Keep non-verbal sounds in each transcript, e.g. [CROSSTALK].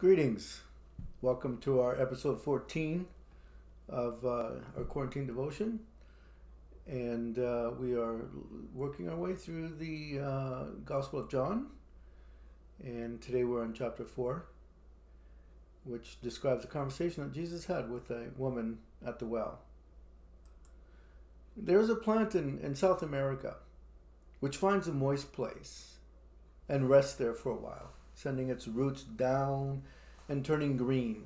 Greetings. Welcome to our episode 14 of uh, our quarantine devotion. And uh, we are working our way through the uh, Gospel of John. And today we're on chapter 4, which describes a conversation that Jesus had with a woman at the well. There's a plant in, in South America which finds a moist place and rests there for a while sending its roots down and turning green.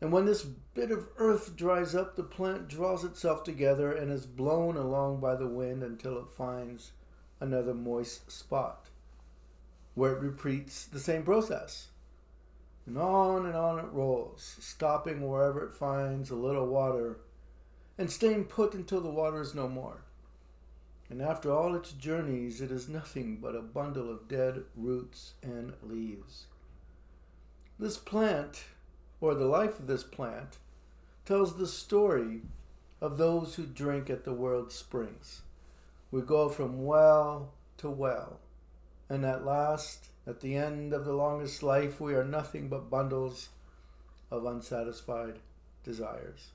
And when this bit of earth dries up, the plant draws itself together and is blown along by the wind until it finds another moist spot, where it repeats the same process. And on and on it rolls, stopping wherever it finds a little water and staying put until the water is no more. And after all its journeys, it is nothing but a bundle of dead roots and leaves. This plant, or the life of this plant, tells the story of those who drink at the world's springs. We go from well to well, and at last, at the end of the longest life, we are nothing but bundles of unsatisfied desires.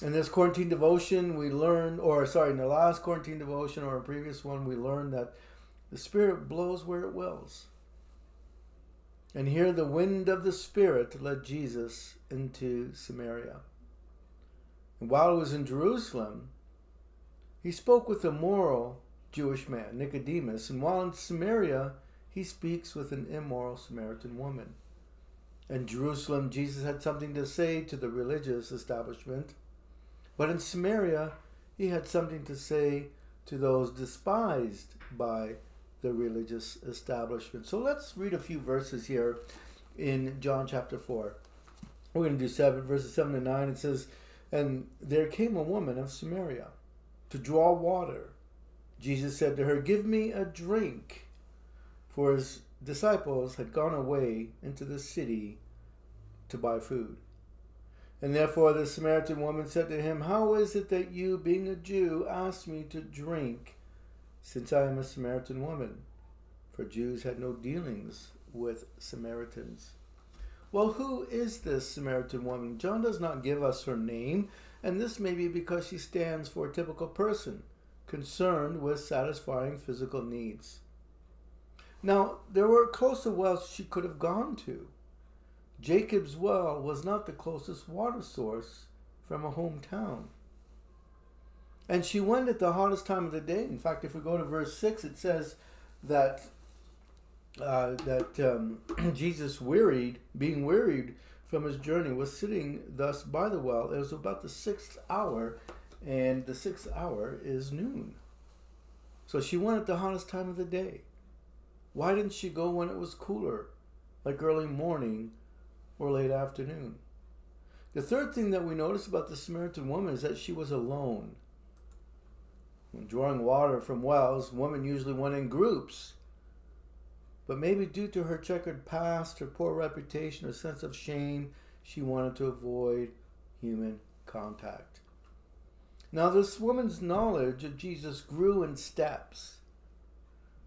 In this quarantine devotion, we learned, or sorry, in the last quarantine devotion or a previous one, we learned that the Spirit blows where it wills. And here the wind of the Spirit led Jesus into Samaria. And while he was in Jerusalem, he spoke with a moral Jewish man, Nicodemus, and while in Samaria, he speaks with an immoral Samaritan woman. In Jerusalem, Jesus had something to say to the religious establishment but in Samaria, he had something to say to those despised by the religious establishment. So let's read a few verses here in John chapter 4. We're going to do 7, verses 7 to 9. It says, And there came a woman of Samaria to draw water. Jesus said to her, Give me a drink. For his disciples had gone away into the city to buy food. And therefore the Samaritan woman said to him, How is it that you, being a Jew, ask me to drink, since I am a Samaritan woman? For Jews had no dealings with Samaritans. Well, who is this Samaritan woman? John does not give us her name, and this may be because she stands for a typical person concerned with satisfying physical needs. Now, there were closer wells she could have gone to. Jacob's well was not the closest water source from a hometown. And she went at the hottest time of the day. In fact, if we go to verse 6, it says that uh, that um, [CLEARS THROAT] Jesus wearied, being wearied from his journey, was sitting thus by the well. It was about the sixth hour, and the sixth hour is noon. So she went at the hottest time of the day. Why didn't she go when it was cooler, like early morning or late afternoon. The third thing that we notice about the Samaritan woman is that she was alone. When drawing water from wells, women usually went in groups. But maybe due to her checkered past, her poor reputation, her sense of shame, she wanted to avoid human contact. Now, this woman's knowledge of Jesus grew in steps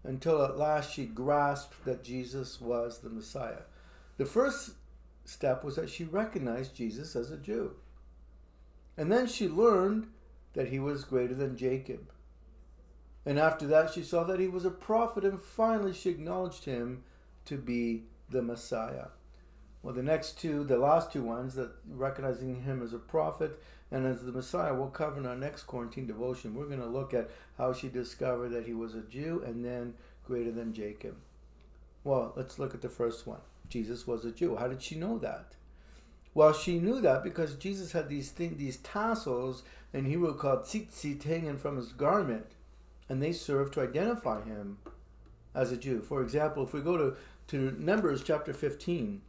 until at last she grasped that Jesus was the Messiah. The first step was that she recognized Jesus as a Jew. And then she learned that he was greater than Jacob. And after that, she saw that he was a prophet, and finally, she acknowledged him to be the Messiah. Well, the next two, the last two ones, that recognizing him as a prophet and as the Messiah, we'll cover in our next quarantine devotion. We're going to look at how she discovered that he was a Jew and then greater than Jacob. Well, let's look at the first one. Jesus was a Jew. How did she know that? Well, she knew that because Jesus had these thing, these tassels in Hebrew called tzitzit hanging from his garment, and they served to identify him as a Jew. For example, if we go to, to Numbers chapter 15,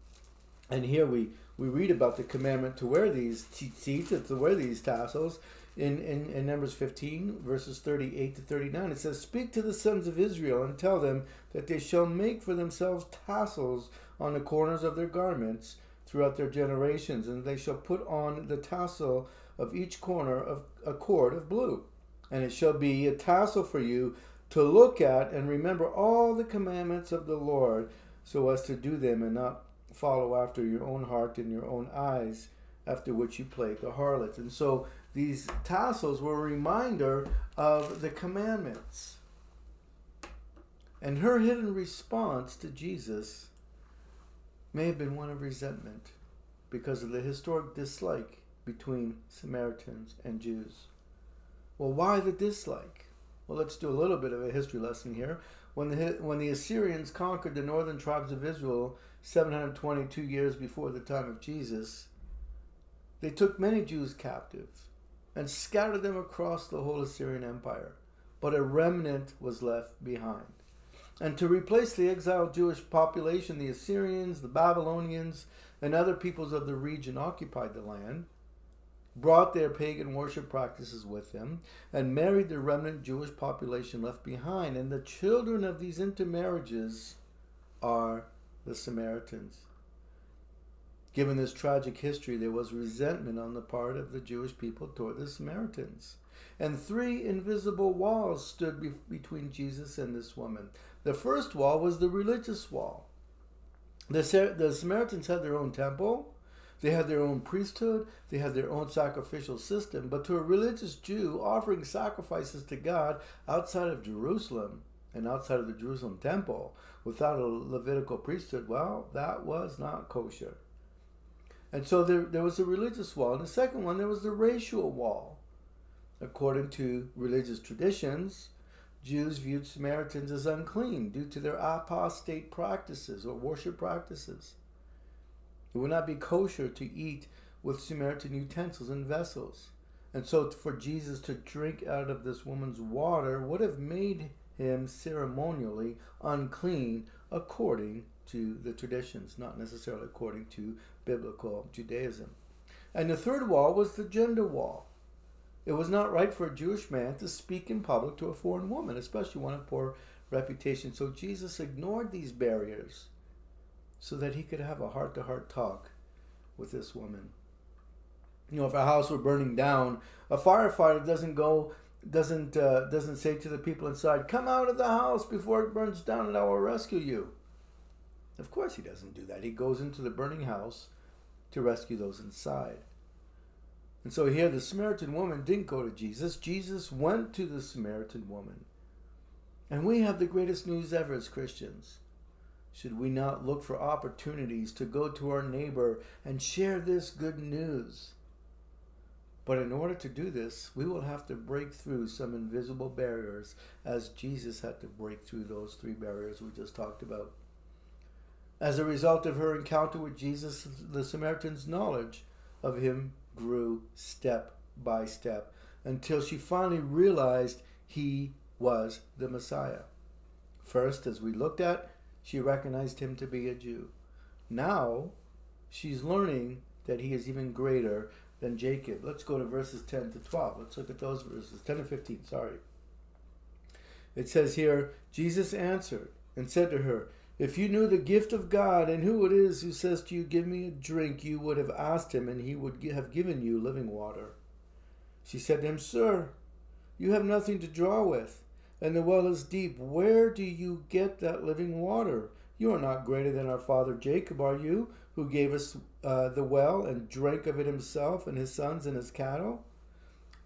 and here we, we read about the commandment to wear these tzitzit, to wear these tassels, in, in, in Numbers 15, verses 38 to 39, it says, Speak to the sons of Israel and tell them that they shall make for themselves tassels on the corners of their garments throughout their generations, and they shall put on the tassel of each corner of a cord of blue. And it shall be a tassel for you to look at and remember all the commandments of the Lord, so as to do them and not follow after your own heart and your own eyes, after which you played the harlot. And so these tassels were a reminder of the commandments. And her hidden response to Jesus may have been one of resentment because of the historic dislike between Samaritans and Jews. Well, why the dislike? Well, let's do a little bit of a history lesson here. When the, when the Assyrians conquered the northern tribes of Israel 722 years before the time of Jesus, they took many Jews captive and scattered them across the whole Assyrian Empire, but a remnant was left behind. And to replace the exiled Jewish population, the Assyrians, the Babylonians, and other peoples of the region occupied the land, brought their pagan worship practices with them, and married the remnant Jewish population left behind. And the children of these intermarriages are the Samaritans. Given this tragic history, there was resentment on the part of the Jewish people toward the Samaritans. And three invisible walls stood be- between Jesus and this woman. The first wall was the religious wall. The, the Samaritans had their own temple, they had their own priesthood, they had their own sacrificial system. But to a religious Jew, offering sacrifices to God outside of Jerusalem and outside of the Jerusalem temple without a Levitical priesthood, well, that was not kosher. And so there, there was a religious wall. And the second one, there was the racial wall. According to religious traditions, Jews viewed Samaritans as unclean due to their apostate practices or worship practices. It would not be kosher to eat with Samaritan utensils and vessels. And so for Jesus to drink out of this woman's water would have made him ceremonially unclean according to the traditions, not necessarily according to biblical Judaism. And the third wall was the gender wall. It was not right for a Jewish man to speak in public to a foreign woman, especially one of poor reputation. So Jesus ignored these barriers so that he could have a heart to heart talk with this woman. You know, if a house were burning down, a firefighter doesn't go doesn't uh, doesn't say to the people inside, "Come out of the house before it burns down, and I will rescue you." Of course, he doesn't do that. He goes into the burning house to rescue those inside. And so here, the Samaritan woman didn't go to Jesus. Jesus went to the Samaritan woman. And we have the greatest news ever as Christians. Should we not look for opportunities to go to our neighbor and share this good news? But in order to do this, we will have to break through some invisible barriers, as Jesus had to break through those three barriers we just talked about. As a result of her encounter with Jesus, the Samaritan's knowledge of him grew step by step until she finally realized he was the Messiah. First, as we looked at, she recognized him to be a Jew. Now, she's learning that he is even greater than Jacob. Let's go to verses 10 to 12. Let's look at those verses 10 to 15. Sorry. It says here Jesus answered and said to her, if you knew the gift of God and who it is who says to you, Give me a drink, you would have asked him, and he would have given you living water. She said to him, Sir, you have nothing to draw with, and the well is deep. Where do you get that living water? You are not greater than our father Jacob, are you, who gave us uh, the well and drank of it himself and his sons and his cattle?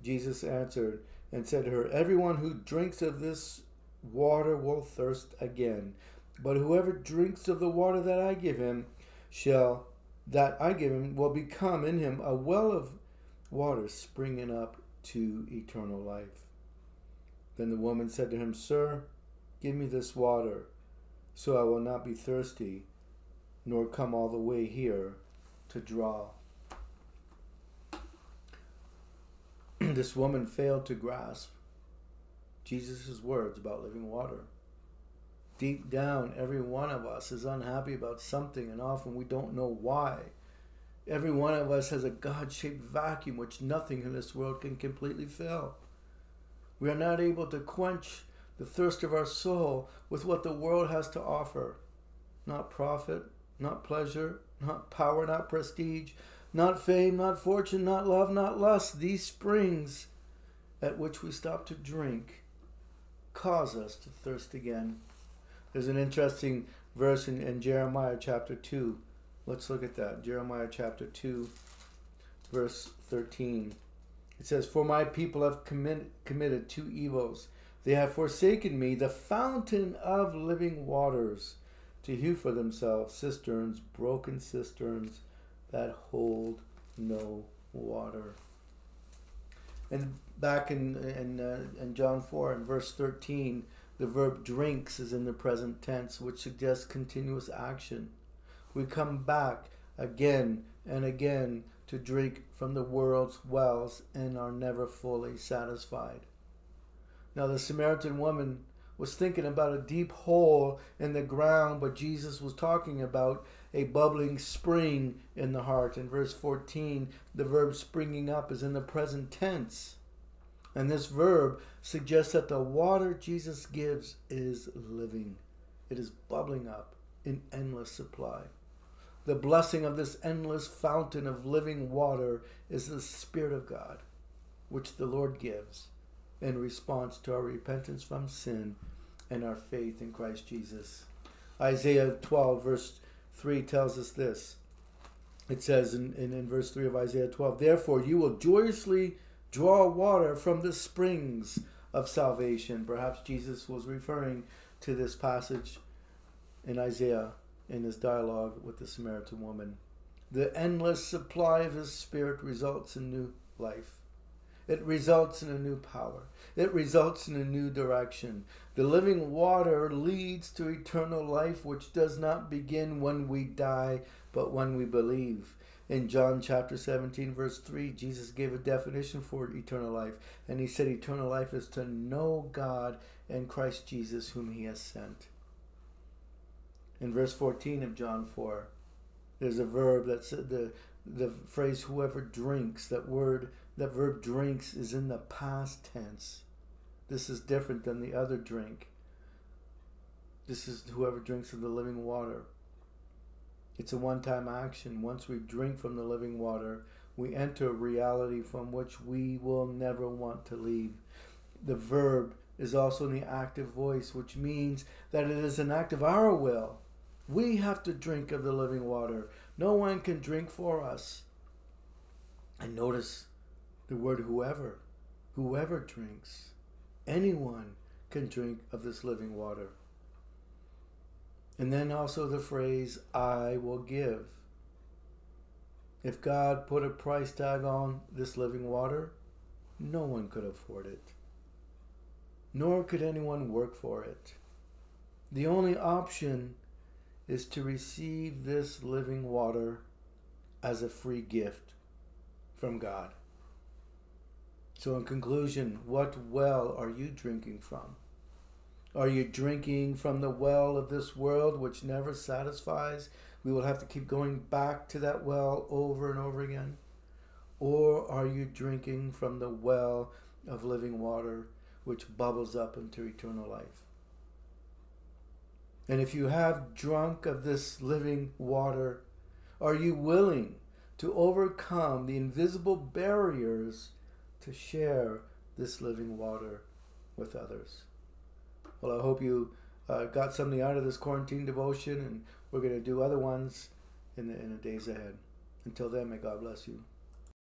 Jesus answered and said to her, Everyone who drinks of this water will thirst again. But whoever drinks of the water that I give him shall that I give him will become in him a well of water springing up to eternal life. Then the woman said to him, Sir, give me this water, so I will not be thirsty, nor come all the way here to draw. [CLEARS THROAT] this woman failed to grasp Jesus' words about living water deep down, every one of us is unhappy about something, and often we don't know why. Every one of us has a God shaped vacuum which nothing in this world can completely fill. We are not able to quench the thirst of our soul with what the world has to offer not profit, not pleasure, not power, not prestige, not fame, not fortune, not love, not lust. These springs at which we stop to drink cause us to thirst again. There's an interesting verse in, in Jeremiah chapter 2, Let's look at that. Jeremiah chapter 2, verse 13. It says, For my people have commit, committed two evils. They have forsaken me, the fountain of living waters, to hew for themselves cisterns, broken cisterns that hold no water. And back in in, uh, in John 4 and verse 13, the verb drinks is in the present tense, which suggests continuous action. We come back again and again to drink from the world's wells and are never fully satisfied. Now, the Samaritan woman was thinking about a deep hole in the ground, but Jesus was talking about a bubbling spring in the heart. In verse 14, the verb springing up is in the present tense. And this verb suggests that the water Jesus gives is living, it is bubbling up in endless supply. The blessing of this endless fountain of living water is the Spirit of God, which the Lord gives in response to our repentance from sin and our faith in Christ Jesus. Isaiah 12, verse 3 tells us this. It says in, in, in verse 3 of Isaiah 12, Therefore you will joyously draw water from the springs of salvation. Perhaps Jesus was referring to this passage in Isaiah in his dialogue with the Samaritan woman. The endless supply of his spirit results in new life. It results in a new power. It results in a new direction. The living water leads to eternal life, which does not begin when we die, but when we believe. In John chapter 17, verse 3, Jesus gave a definition for eternal life. And he said, Eternal life is to know God and Christ Jesus, whom he has sent in verse 14 of John 4, there's a verb that's the the phrase whoever drinks, that word, that verb drinks is in the past tense. This is different than the other drink. This is whoever drinks of the living water. It's a one time action. Once we drink from the living water, we enter a reality from which we will never want to leave. The verb is also in the active voice, which means that it is an act of our will we have to drink of the living water. No one can drink for us. And notice the word whoever. Whoever drinks. Anyone can drink of this living water. And then also the phrase, I will give. If God put a price tag on this living water, no one could afford it. Nor could anyone work for it. The only option is to receive this living water as a free gift from God. So, in conclusion, what well are you drinking from? Are you drinking from the well of this world which never satisfies? We will have to keep going back to that well over and over again. Or are you drinking from the well of living water which bubbles up into eternal life? And if you have drunk of this living water, are you willing to overcome the invisible barriers to share this living water with others? Well, I hope you uh, got something out of this quarantine devotion, and we're going to do other ones in the, in the days ahead. Until then, may God bless you.